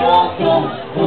monstro